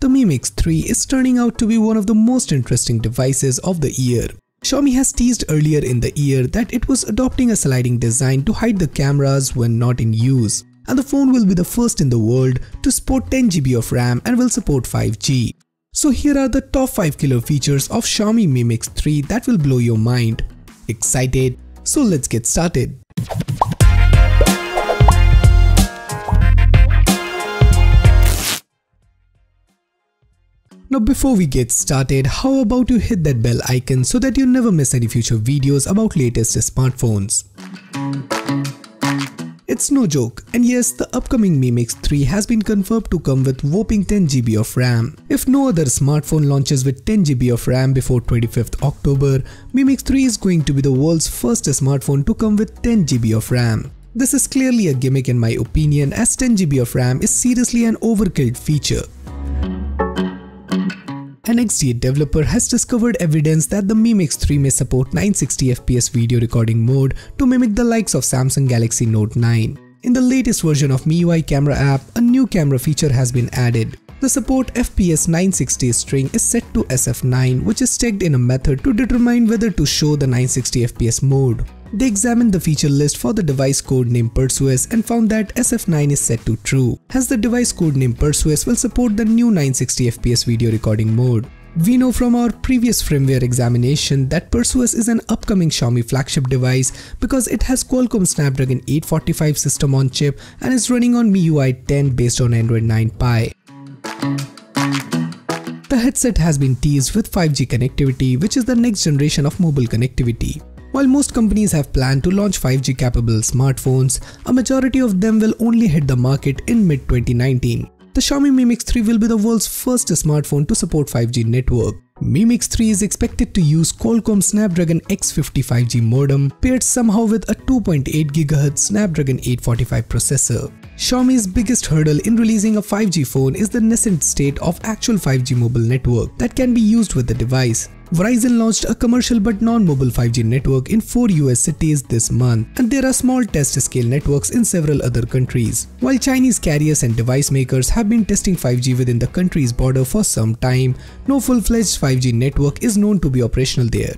The Mi Mix 3 is turning out to be one of the most interesting devices of the year. Xiaomi has teased earlier in the year that it was adopting a sliding design to hide the cameras when not in use. And the phone will be the first in the world to support 10GB of RAM and will support 5G. So here are the top 5 killer features of Xiaomi Mi Mix 3 that will blow your mind. Excited? So let's get started. Now before we get started, how about you hit that bell icon so that you never miss any future videos about latest smartphones. It's no joke, and yes, the upcoming Mi Mix 3 has been confirmed to come with whopping 10GB of RAM. If no other smartphone launches with 10GB of RAM before 25th October, Mi Mix 3 is going to be the world's first smartphone to come with 10GB of RAM. This is clearly a gimmick in my opinion as 10GB of RAM is seriously an overkilled feature. An XDA developer has discovered evidence that the Mi Mix 3 may support 960fps video recording mode to mimic the likes of Samsung Galaxy Note 9. In the latest version of MIUI camera app, a new camera feature has been added. The support FPS 960 string is set to SF9 which is checked in a method to determine whether to show the 960fps mode. They examined the feature list for the device code name and found that SF9 is set to true, as the device code name will support the new 960fps video recording mode. We know from our previous firmware examination that Perseus is an upcoming Xiaomi flagship device because it has Qualcomm Snapdragon 845 system on chip and is running on MIUI 10 based on Android 9 Pie. The headset has been teased with 5G connectivity which is the next generation of mobile connectivity. While most companies have planned to launch 5G capable smartphones, a majority of them will only hit the market in mid-2019. The Xiaomi Mi Mix 3 will be the world's first smartphone to support 5G network. Mi Mix 3 is expected to use Qualcomm Snapdragon X55 5G modem paired somehow with a 2.8 GHz Snapdragon 845 processor. Xiaomi's biggest hurdle in releasing a 5G phone is the nascent state of actual 5G mobile network that can be used with the device. Verizon launched a commercial but non-mobile 5G network in 4 US cities this month and there are small test scale networks in several other countries. While Chinese carriers and device makers have been testing 5G within the country's border for some time, no full-fledged 5G network is known to be operational there.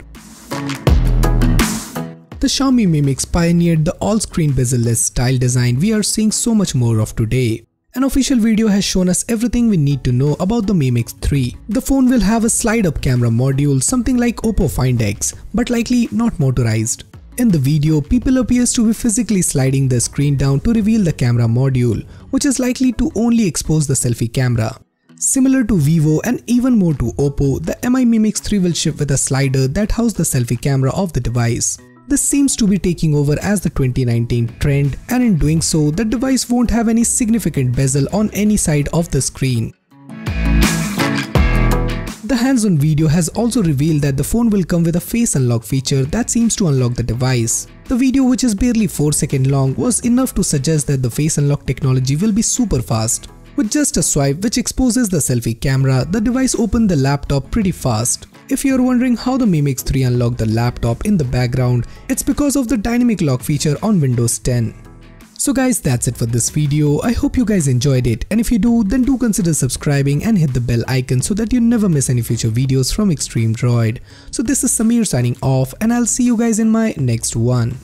The Xiaomi Mi Mix pioneered the all-screen bezel-less style design we are seeing so much more of today. An official video has shown us everything we need to know about the Mi Mix 3. The phone will have a slide-up camera module something like Oppo Find X, but likely not motorized. In the video, people appears to be physically sliding the screen down to reveal the camera module, which is likely to only expose the selfie camera. Similar to Vivo and even more to Oppo, the Mi Mi Mix 3 will ship with a slider that houses the selfie camera of the device. This seems to be taking over as the 2019 trend and in doing so, the device won't have any significant bezel on any side of the screen. The hands-on video has also revealed that the phone will come with a face unlock feature that seems to unlock the device. The video which is barely 4 seconds long was enough to suggest that the face unlock technology will be super fast. With just a swipe which exposes the selfie camera, the device opened the laptop pretty fast. If you're wondering how the Mi Mix 3 unlocked the laptop in the background, it's because of the dynamic lock feature on Windows 10. So guys that's it for this video, I hope you guys enjoyed it and if you do then do consider subscribing and hit the bell icon so that you never miss any future videos from Extreme Droid. So this is Samir signing off and I'll see you guys in my next one.